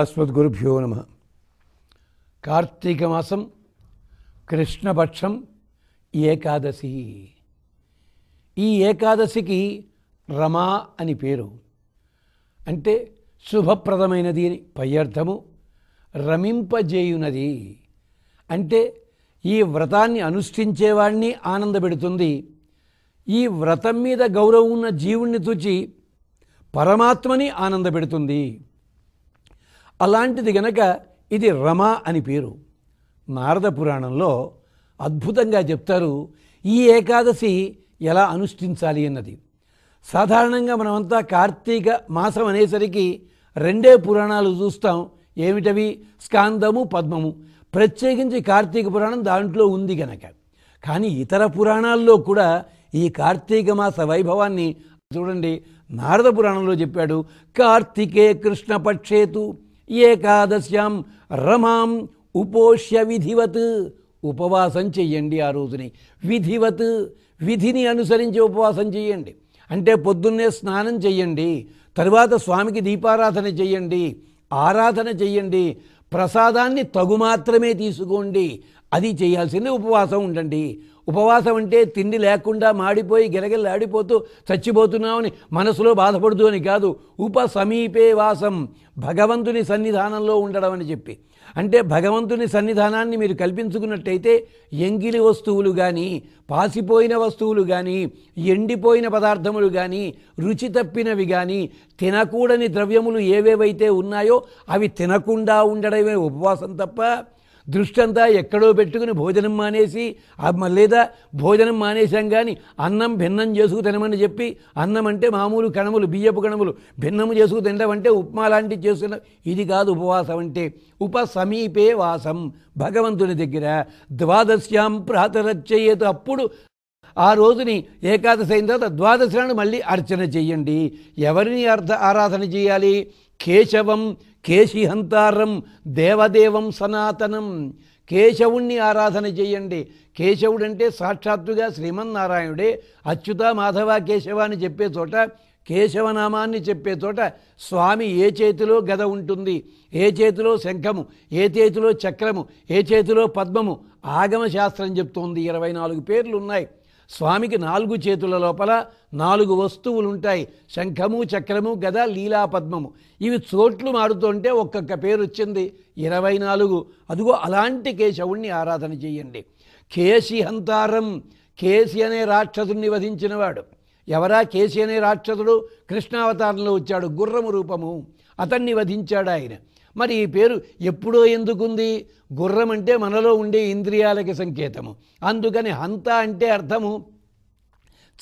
అస్మద్గురుభ్యో నమ. కార్తీక మాసం కృష్ణపక్షం ఏకాదశి. ఈ ఏకాదశికి రమా అని పేరు. అంటే శుభప్రదమైనది అని పై అర్థము రమింపజేయునది. అంటే ఈ వ్రతాన్ని అనుష్ఠించేవాడిని ఆనందపెడుతుంది. ఈ వ్రతం మీద గౌరవం ఉన్న జీవుణ్ణి చూచి పరమాత్మని ఆనందపెడుతుంది. అలాంటిది గనక ఇది రమ అని పేరు. నారద పురాణంలో అద్భుతంగా చెప్తారు ఈ ఏకాదశి ఎలా అనుష్ఠించాలి అన్నది. సాధారణంగా మనమంతా కార్తీక మాసం అనేసరికి రెండే పురాణాలు చూస్తాం. ఏమిటవి? స్కాందము పద్మము. ప్రత్యేకించి కార్తీక పురాణం దాంట్లో ఉంది గనక. కానీ ఇతర పురాణాల్లో కూడా ఈ కార్తీక మాస వైభవాన్ని చూడండి. నారద పురాణంలో చెప్పాడు కార్తికే కృష్ణపక్షేతు. ఏకాదశ్యాం రమాం ఉపోష్య విధివత్. ఉపవాసం చెయ్యండి ఆ రోజుని. విధివత్ విధిని అనుసరించి ఉపవాసం చెయ్యండి. అంటే పొద్దున్నే స్నానం చెయ్యండి. తరువాత స్వామికి దీపారాధన చెయ్యండి. ఆరాధన చెయ్యండి. ప్రసాదాన్ని తగు మాత్రమే తీసుకోండి. అది చేయాల్సింది ఉపవాసం ఉండండి. ఉపవాసం అంటే తిండి లేకుండా మాడిపోయి గిరగిల్లాడిపోతూ చచ్చిపోతున్నామని మనసులో బాధపడుతూ అని కాదు ఉప సమీపే వాసం భగవంతుని సన్నిధానంలో ఉండడం అని చెప్పి. అంటే భగవంతుని సన్నిధానాన్ని మీరు కల్పించుకున్నట్టయితే ఎంగిలి వస్తువులు కానీ పాసిపోయిన వస్తువులు కానీ ఎండిపోయిన పదార్థములు కానీ రుచి తప్పినవి కానీ తినకూడని ద్రవ్యములు ఏవేవైతే ఉన్నాయో అవి తినకుండా ఉండడమే ఉపవాసం తప్ప దృష్టంతా ఎక్కడో పెట్టుకుని భోజనం మానేసి లేదా భోజనం మానేశాం కానీ అన్నం భిన్నం చేసుకు తినమని చెప్పి అన్నం అంటే మామూలు కణములు బియ్యపు కణములు భిన్నము చేసుకు తినడం అంటే ఉప్మా లాంటివి చేసుకున్న ఇది కాదు ఉపవాసం అంటే ఉప సమీపే వాసం. భగవంతుని దగ్గర ద్వాదశ్యాం ప్రాతరచ్చయ్యేది అప్పుడు ఆ రోజుని ఏకాదశి అయిన తర్వాత ద్వాదశి నాడు మళ్ళీ అర్చన చెయ్యండి ఎవరిని అర్థ ఆరాధన చేయాలి? కేశవం కేశిహంతారం దేవదేవం సనాతనం. కేశవుణ్ణి ఆరాధన చేయండి. కేశవుడంటే సాక్షాత్తుగా శ్రీమన్నారాయణుడే. అచ్యుత మాధవ కేశవ అని చెప్పే చోట కేశవనామాన్ని చెప్పే చోట స్వామి ఏ చేతిలో గద ఉంటుంది? ఏ చేతిలో శంఖము? ఏ చేతిలో చక్రము? ఏ చేతిలో పద్మము? ఆగమ శాస్త్రం చెప్తోంది. ఇరవై నాలుగు పేర్లు ఉన్నాయి స్వామికి నాలుగు చేతుల లోపల నాలుగు వస్తువులు ఉంటాయి శంఖము చక్రము గద లీలా పద్మము ఇవి చోట్లు మారుతుంటే ఒక్కొక్క పేరు వచ్చింది ఇరవై నాలుగు. అదిగో అలాంటి కేశవుణ్ణి ఆరాధన చేయండి కేశి హంతారం. కేసి అనే రాక్షసుని వధించినవాడు. ఎవరా కేసి అనే రాక్షసుడు? కృష్ణావతారంలో వచ్చాడు గుర్రము రూపము. అతన్ని వధించాడు ఆయన మరి ఈ పేరు ఎప్పుడో ఎందుకుంది? గుర్రం అంటే మనలో ఉండే ఇంద్రియాలకి సంకేతము. అందుకని హంత అంటే అర్థము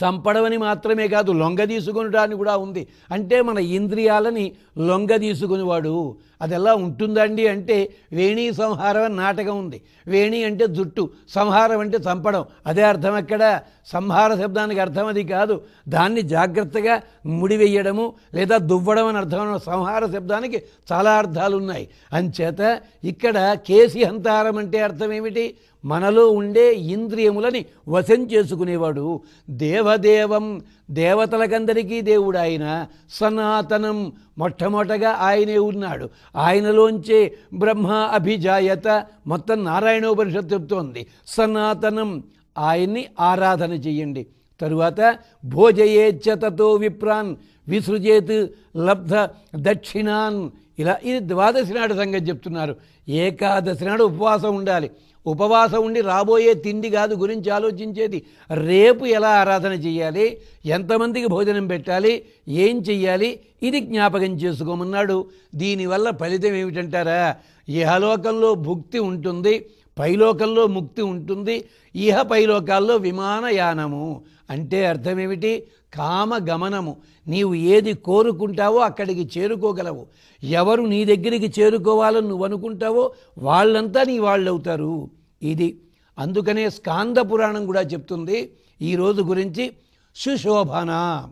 చంపడమని మాత్రమే కాదు లొంగ తీసుకొనడానికి కూడా ఉంది. అంటే మన ఇంద్రియాలని లొంగ తీసుకునేవాడు. అది ఎలా ఉంటుందండి అంటే వేణి సంహారం అని నాటకం ఉంది. వేణి అంటే జుట్టు సంహారం అంటే చంపడం. అదే అర్థం అక్కడ సంహార శబ్దానికి అర్థం అది కాదు. దాన్ని జాగ్రత్తగా ముడివేయడము లేదా దువ్వడం అని అర్థం సంహార శబ్దానికి చాలా అర్థాలు ఉన్నాయి అంచేత ఇక్కడ కేసి హంతారం అంటే అర్థం ఏమిటి? మనలో ఉండే ఇంద్రియములని వశం చేసుకునేవాడు. దేవదేవం దేవతలకందరికీ దేవుడు ఆయన సనాతనం మొట్టమొదటగా ఆయనే ఉన్నాడు. ఆయనలోంచే బ్రహ్మ అభిజాయత మొత్తం నారాయణోపనిషత్తు చెప్తోంది. సనాతనం ఆయన్ని ఆరాధన చెయ్యండి. తరువాత భోజయేచ్ఛతతో విప్రాన్ విసృజేత్ లబ్ధ దక్షిణాన్ ఇలా ఇది ద్వాదశి నాడు సంగతి చెప్తున్నారు. ఏకాదశి నాడు ఉపవాసం ఉండాలి. ఉపవాసం ఉండి రాబోయే తిండి కాదు గురించి ఆలోచించేది. రేపు ఎలా ఆరాధన చేయాలి? ఎంతమందికి భోజనం పెట్టాలి? ఏం చెయ్యాలి? ఇది జ్ఞాపకం చేసుకోమన్నాడు. దీనివల్ల ఫలితం ఏమిటంటారా? ఇహలోకంలో భుక్తి ఉంటుంది. పైలోకంలో ముక్తి ఉంటుంది ఇహ పైలోకాల్లో విమానయానము. అంటే అర్థమేమిటి? కామ గమనము నీవు ఏది కోరుకుంటావో అక్కడికి చేరుకోగలవు. ఎవరు నీ దగ్గరికి చేరుకోవాలని నువ్వు అనుకుంటావో వాళ్ళంతా నీ వాళ్ళు అవుతారు ఇది అందుకనే స్కాంద పురాణం కూడా చెప్తుంది ఈరోజు గురించి. సుశోభన.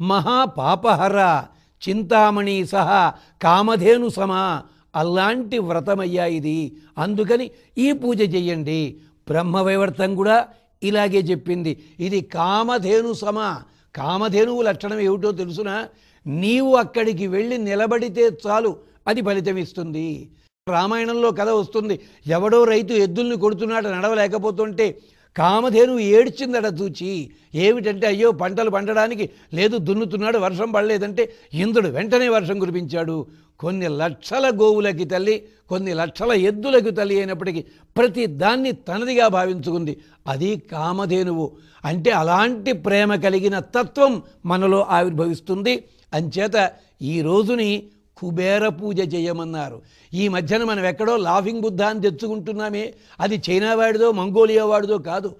మహాపాపహర. చింతామణి సహా. కామధేను సమా అలాంటి వ్రతమయ్యా ఇది. అందుకని ఈ పూజ చెయ్యండి. బ్రహ్మవైవర్తం కూడా ఇలాగే చెప్పింది. ఇది కామధేను సమ. కామధేనువు లక్షణం ఏమిటో తెలుసునా? నీవు అక్కడికి వెళ్ళి నిలబడితే చాలు. అది ఫలితం ఇస్తుంది. రామాయణంలో కథ వస్తుంది. ఎవడో రైతు ఎద్దుల్ని కొడుతున్నాడు నడవలేకపోతుంటే కామధేను ఏడ్చిందట చూచి ఏమిటంటే అయ్యో పంటలు పండడానికి లేదు దున్నుతున్నాడు వర్షం పడలేదంటే ఇంద్రుడు వెంటనే వర్షం కురిపించాడు. కొన్ని లక్షల గోవులకి తల్లి కొన్ని లక్షల ఎద్దులకు తల్లి అయినప్పటికీ ప్రతి దాన్ని తనదిగా భావించుకుంది. అది కామధేనువు. అంటే అలాంటి ప్రేమ కలిగిన తత్వం మనలో ఆవిర్భవిస్తుంది. అంచేత ఈ రోజుని కుబేర పూజ చేయమన్నారు. ఈ మధ్యన మనం ఎక్కడో లాఫింగ్ బుద్ధ అని తెచ్చుకుంటున్నామే. అది చైనా వాడిదో మంగోలియా వాడిదో కాదు.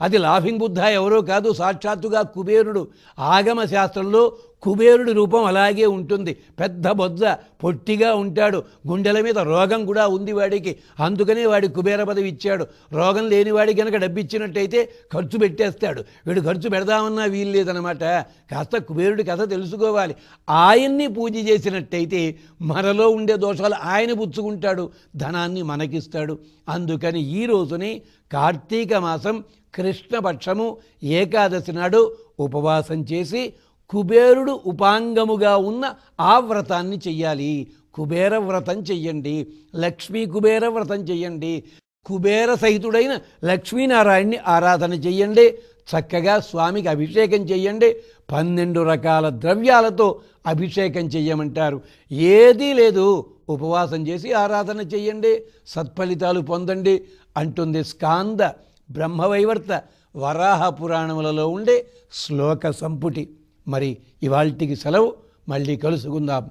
అది లాఫింగ్ బుద్ధ ఎవరో కాదు సాక్షాత్తుగా కుబేరుడు. ఆగమ శాస్త్రంలో కుబేరుడి రూపం అలాగే ఉంటుంది. పెద్ద బొజ్జ పొట్టిగా ఉంటాడు. గుండెల మీద రోగం కూడా ఉంది వాడికి. అందుకనే వాడి కుబేర పదవి ఇచ్చాడు. రోగం లేని వాడికి కనుక డబ్బిచ్చినట్టయితే ఖర్చు పెట్టేస్తాడు. వీడు ఖర్చు పెడదామన్నా వీలు లేదనమాట కాస్త కుబేరుడి కథ తెలుసుకోవాలి. ఆయన్ని పూజ చేసినట్టయితే మనలో ఉండే దోషాలు ఆయన పుచ్చుకుంటాడు. ధనాన్ని మనకిస్తాడు. అందుకని ఈ రోజుని కార్తీక మాసం కృష్ణపక్షము ఏకాదశి నాడు ఉపవాసం చేసి కుబేరుడు ఉపాంగముగా ఉన్న ఆ వ్రతాన్ని చెయ్యాలి. కుబేర వ్రతం చెయ్యండి. లక్ష్మీ కుబేర వ్రతం చెయ్యండి. కుబేర సహితుడైన లక్ష్మీనారాయణ్ణి ఆరాధన చెయ్యండి. చక్కగా స్వామికి అభిషేకం చెయ్యండి. పన్నెండు రకాల ద్రవ్యాలతో అభిషేకం చెయ్యమంటారు. ఏదీ లేదు. ఉపవాసం చేసి ఆరాధన చెయ్యండి. సత్ఫలితాలు పొందండి. అంటుంది స్కాంద బ్రహ్మవైవర్త వరాహ పురాణములలో ఉండే శ్లోక సంపుటి. మరి ఇవాల్టికి సెలవు. మళ్ళీ కలుసుకుందాం.